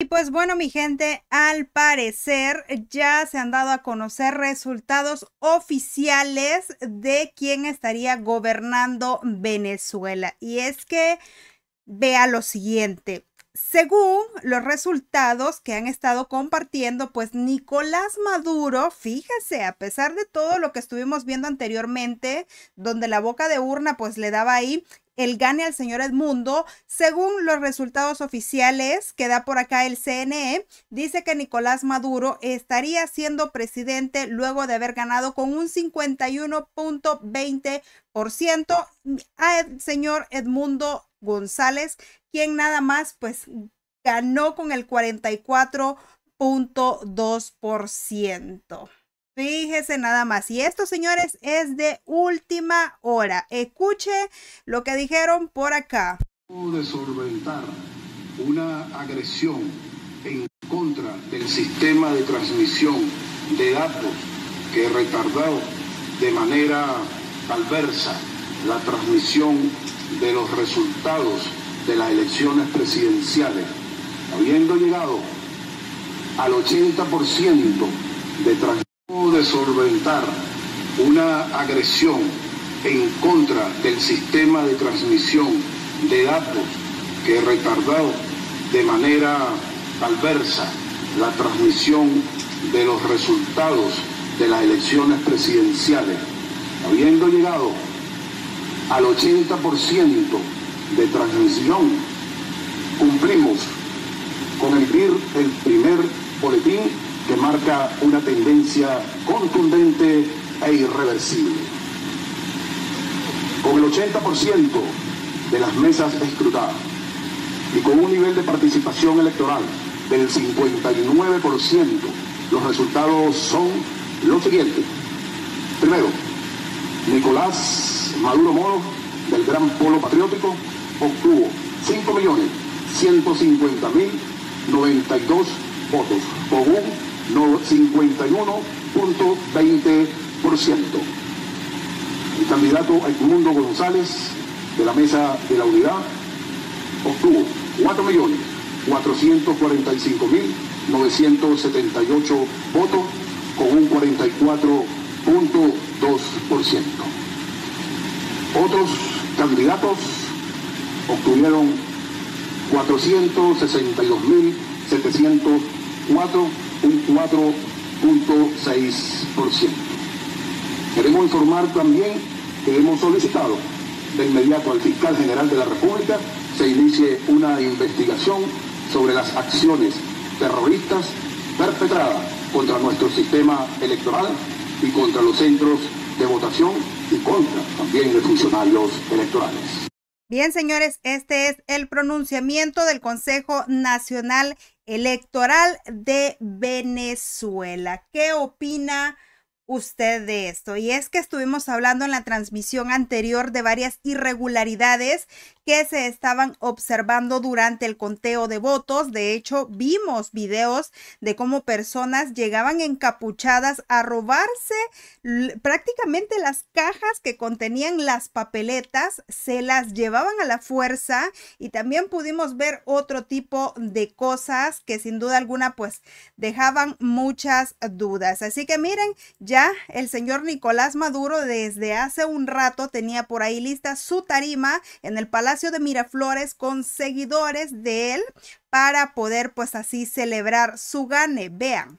Y pues bueno, mi gente, al parecer ya se han dado a conocer resultados oficiales de quién estaría gobernando Venezuela. Y es que vea lo siguiente. Según los resultados que han estado compartiendo, pues Nicolás Maduro, fíjese, a pesar de todo lo que estuvimos viendo anteriormente, donde la boca de urna pues le daba ahí el gane al señor Edmundo, según los resultados oficiales que da por acá el CNE, dice que Nicolás Maduro estaría siendo presidente luego de haber ganado con un 51.20% al señor Edmundo González, quien nada más pues ganó con el 44.2%. Fíjese nada más. Y esto, señores, es de última hora. Escuche lo que dijeron por acá. De una agresión en contra del sistema de transmisión de datos que retardado de manera adversa la transmisión de los resultados de las elecciones presidenciales, habiendo llegado al 80% de transmisión de solventar una agresión en contra del sistema de transmisión de datos que retardado de manera adversa la transmisión de los resultados de las elecciones presidenciales, habiendo llegado al 80% de transmisión, cumplimos con emitir el primer boletín que marca una tendencia contundente e irreversible. Con el 80% de las mesas escrutadas y con un nivel de participación electoral del 59%, los resultados son los siguientes. Primero, Nicolás Maduro Moro, del Gran Polo Patriótico, obtuvo 5.150.092 votos, con un 51.20%. El candidato Edmundo González de la Mesa de la Unidad obtuvo 4.445.978 votos con un 44.2%. Otros candidatos obtuvieron 462.704 un 4.6%. Queremos informar también que hemos solicitado de inmediato al fiscal general de la República se inicie una investigación sobre las acciones terroristas perpetradas contra nuestro sistema electoral y contra los centros de votación y contra también los funcionarios electorales. Bien, señores, este es el pronunciamiento del Consejo Nacional Electoral de Venezuela. ¿Qué opina usted de esto? Y es que estuvimos hablando en la transmisión anterior de varias irregularidades que se estaban observando durante el conteo de votos. De hecho, vimos videos de cómo personas llegaban encapuchadas a robarse prácticamente las cajas que contenían las papeletas, se las llevaban a la fuerza y también pudimos ver otro tipo de cosas que sin duda alguna pues dejaban muchas dudas. Así que miren, ya el señor Nicolás Maduro desde hace un rato tenía por ahí lista su tarima en el Palacio de Miraflores con seguidores de él para poder pues así celebrar su gane. Vean.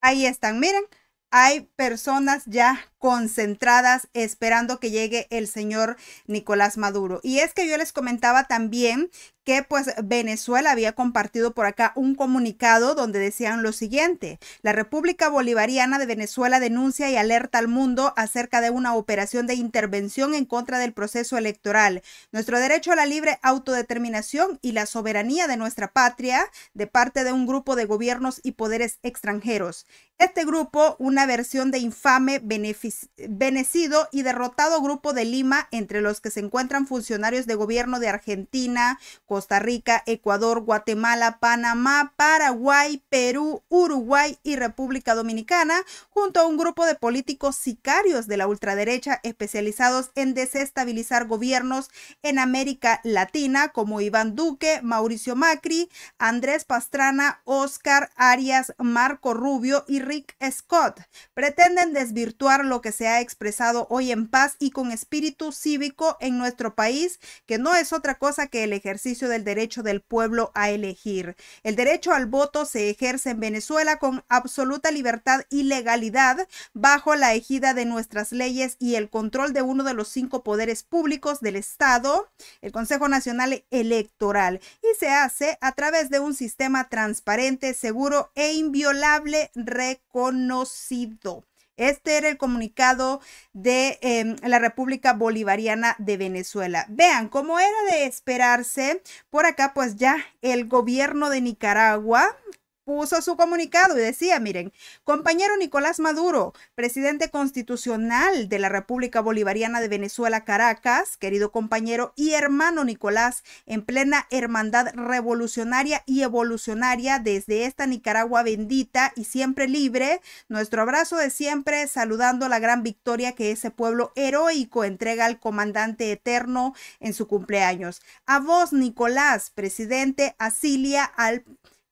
Ahí están, miren, hay personas ya concentradas esperando que llegue el señor Nicolás Maduro. Y es que yo les comentaba también que pues Venezuela había compartido por acá un comunicado donde decían lo siguiente, la República Bolivariana de Venezuela denuncia y alerta al mundo acerca de una operación de intervención en contra del proceso electoral, nuestro derecho a la libre autodeterminación y la soberanía de nuestra patria de parte de un grupo de gobiernos y poderes extranjeros. Este grupo, una versión de infame venecido y derrotado grupo de Lima, entre los que se encuentran funcionarios de gobierno de Argentina, Costa Rica, Ecuador, Guatemala, Panamá, Paraguay, Perú, Uruguay y República Dominicana, junto a un grupo de políticos sicarios de la ultraderecha especializados en desestabilizar gobiernos en América Latina, como Iván Duque, Mauricio Macri, Andrés Pastrana, Oscar Arias, Marco Rubio y Rick Scott. Pretenden desvirtuar lo que se ha expresado hoy en paz y con espíritu cívico en nuestro país, que no es otra cosa que el ejercicio del derecho del pueblo a elegir. El derecho al voto se ejerce en Venezuela con absoluta libertad y legalidad bajo la ejida de nuestras leyes y el control de uno de los cinco poderes públicos del Estado, el Consejo Nacional Electoral, y se hace a través de un sistema transparente, seguro e inviolable reconocido. Este era el comunicado de em, la República Bolivariana de Venezuela. Vean, como era de esperarse, por acá pues ya el gobierno de Nicaragua puso su comunicado y decía, miren, compañero Nicolás Maduro, presidente constitucional de la República Bolivariana de Venezuela, Caracas, querido compañero y hermano Nicolás, en plena hermandad revolucionaria y evolucionaria desde esta Nicaragua bendita y siempre libre, nuestro abrazo de siempre saludando la gran victoria que ese pueblo heroico entrega al comandante eterno en su cumpleaños. A vos, Nicolás, presidente, Asilia, al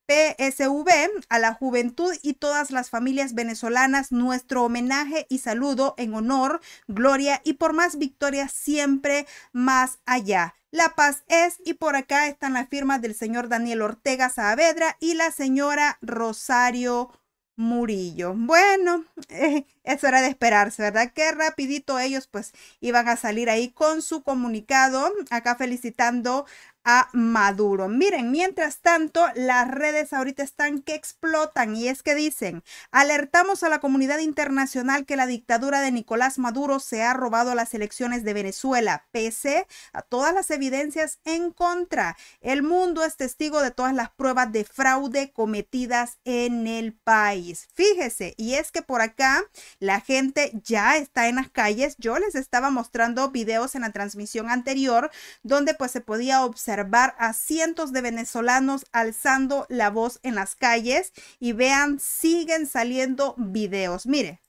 PSV, a la juventud y todas las familias venezolanas, nuestro homenaje y saludo en honor, gloria y por más victorias siempre más allá. La paz es, y por acá están las firmas del señor Daniel Ortega Saavedra y la señora Rosario Murillo. Bueno, eh, eso era de esperarse, ¿verdad? Qué rapidito ellos pues iban a salir ahí con su comunicado, acá felicitando a Maduro. Miren, mientras tanto, las redes ahorita están que explotan y es que dicen, alertamos a la comunidad internacional que la dictadura de Nicolás Maduro se ha robado las elecciones de Venezuela, pese a todas las evidencias en contra. El mundo es testigo de todas las pruebas de fraude cometidas en el país. Fíjese, y es que por acá la gente ya está en las calles. Yo les estaba mostrando videos en la transmisión anterior donde pues se podía observar observar a cientos de venezolanos alzando la voz en las calles y vean, siguen saliendo videos. Mire.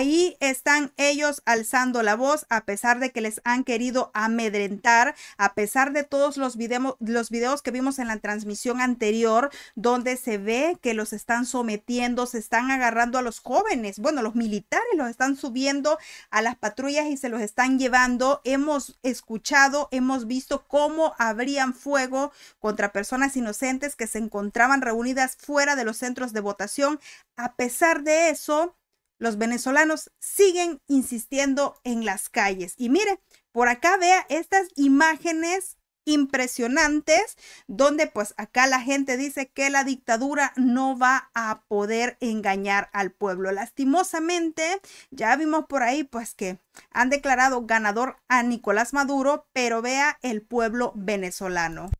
Ahí están ellos alzando la voz a pesar de que les han querido amedrentar, a pesar de todos los, los videos que vimos en la transmisión anterior, donde se ve que los están sometiendo, se están agarrando a los jóvenes, bueno, los militares los están subiendo a las patrullas y se los están llevando. Hemos escuchado, hemos visto cómo abrían fuego contra personas inocentes que se encontraban reunidas fuera de los centros de votación. A pesar de eso, los venezolanos siguen insistiendo en las calles. Y mire, por acá vea estas imágenes impresionantes donde pues acá la gente dice que la dictadura no va a poder engañar al pueblo. Lastimosamente ya vimos por ahí pues que han declarado ganador a Nicolás Maduro, pero vea el pueblo venezolano.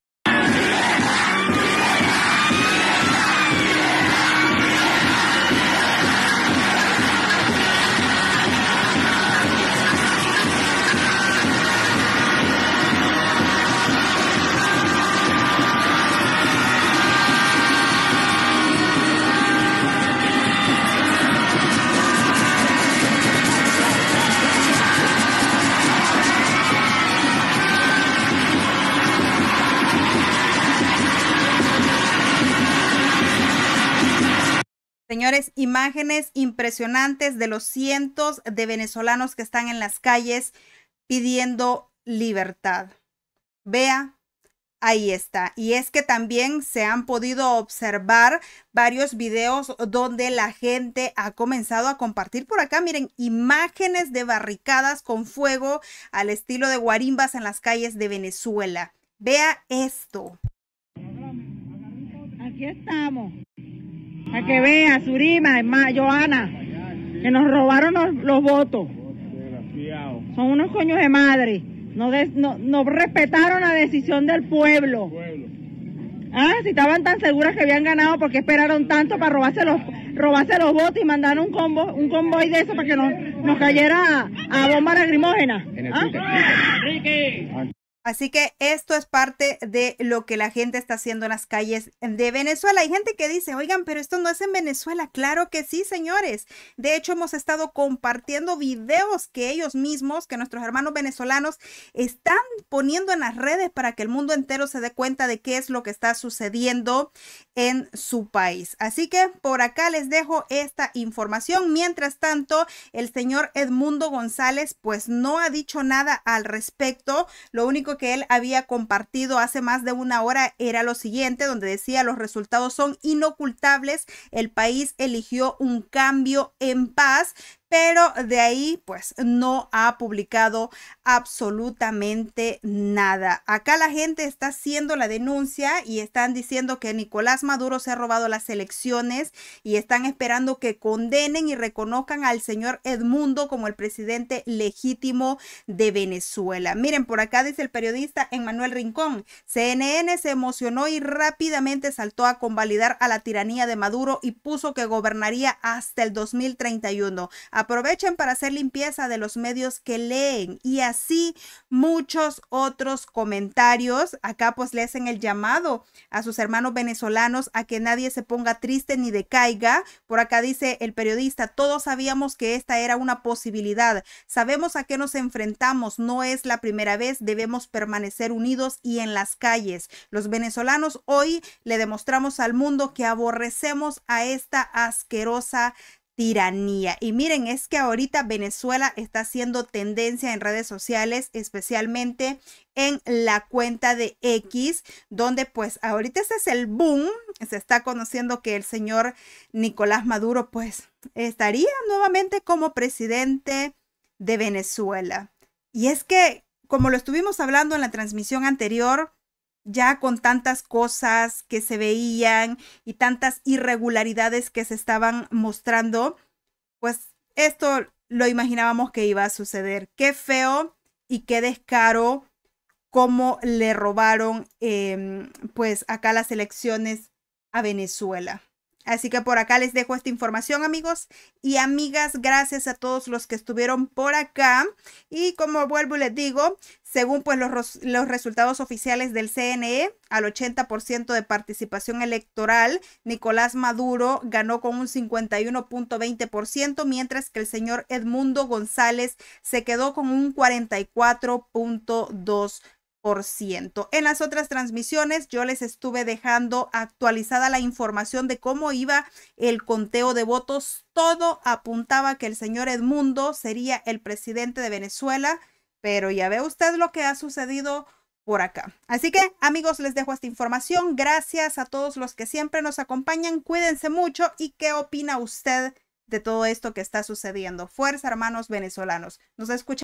Señores, imágenes impresionantes de los cientos de venezolanos que están en las calles pidiendo libertad. Vea, ahí está. Y es que también se han podido observar varios videos donde la gente ha comenzado a compartir por acá, miren, imágenes de barricadas con fuego al estilo de guarimbas en las calles de Venezuela. Vea esto. Aquí estamos. A que vea, Surima, Joana, que nos robaron los, votos. Son unos coños de madre. No, no, no, respetaron la decisión del pueblo. Ah, si estaban tan seguras que habían ganado, ¿por qué esperaron tanto para robarse los, robarse los votos y mandaron un combo, un convoy de eso para que nos, nos cayera a, bomba lacrimógena? ¿Ah? Así que esto es parte de lo que la gente está haciendo en las calles de Venezuela. Hay gente que dice, oigan, pero esto no es en Venezuela. Claro que sí, señores. De hecho, hemos estado compartiendo videos que ellos mismos, que nuestros hermanos venezolanos están poniendo en las redes para que el mundo entero se dé cuenta de qué es lo que está sucediendo en su país. Así que por acá les dejo esta información. Mientras tanto, el señor Edmundo González pues no ha dicho nada al respecto. Lo único que él había compartido hace más de una hora era lo siguiente, donde decía los resultados son inocultables, el país eligió un cambio en paz, pero de ahí pues no ha publicado absolutamente nada. Acá la gente está haciendo la denuncia y están diciendo que Nicolás Maduro se ha robado las elecciones y están esperando que condenen y reconozcan al señor Edmundo como el presidente legítimo de Venezuela. Miren, por acá dice el periodista Emmanuel Rincón, CNN se emocionó y rápidamente saltó a convalidar a la tiranía de Maduro y puso que gobernaría hasta el 2031 Aprovechen para hacer limpieza de los medios que leen y así muchos otros comentarios. Acá pues le hacen el llamado a sus hermanos venezolanos a que nadie se ponga triste ni decaiga. Por acá dice el periodista, todos sabíamos que esta era una posibilidad. Sabemos a qué nos enfrentamos. No es la primera vez. Debemos permanecer unidos y en las calles. Los venezolanos hoy le demostramos al mundo que aborrecemos a esta asquerosa tiranía. Y miren, es que ahorita Venezuela está haciendo tendencia en redes sociales, especialmente en la cuenta de X, donde pues ahorita ese es el boom. Se está conociendo que el señor Nicolás Maduro pues estaría nuevamente como presidente de Venezuela. Y es que, como lo estuvimos hablando en la transmisión anterior, ya con tantas cosas que se veían y tantas irregularidades que se estaban mostrando, pues esto lo imaginábamos que iba a suceder. Qué feo y qué descaro cómo le robaron em, pues acá las elecciones a Venezuela. Así que por acá les dejo esta información, amigos y amigas. Gracias a todos los que estuvieron por acá. Y como vuelvo y les digo, según pues los, los resultados oficiales del CNE, al 80% de participación electoral, Nicolás Maduro ganó con un 51.20%, mientras que el señor Edmundo González se quedó con un 44.2%. En las otras transmisiones yo les estuve dejando actualizada la información de cómo iba el conteo de votos. Todo apuntaba que el señor Edmundo sería el presidente de Venezuela, pero ya ve usted lo que ha sucedido por acá. Así que amigos, les dejo esta información. Gracias a todos los que siempre nos acompañan. Cuídense mucho y qué opina usted de todo esto que está sucediendo. Fuerza, hermanos venezolanos. Nos escucha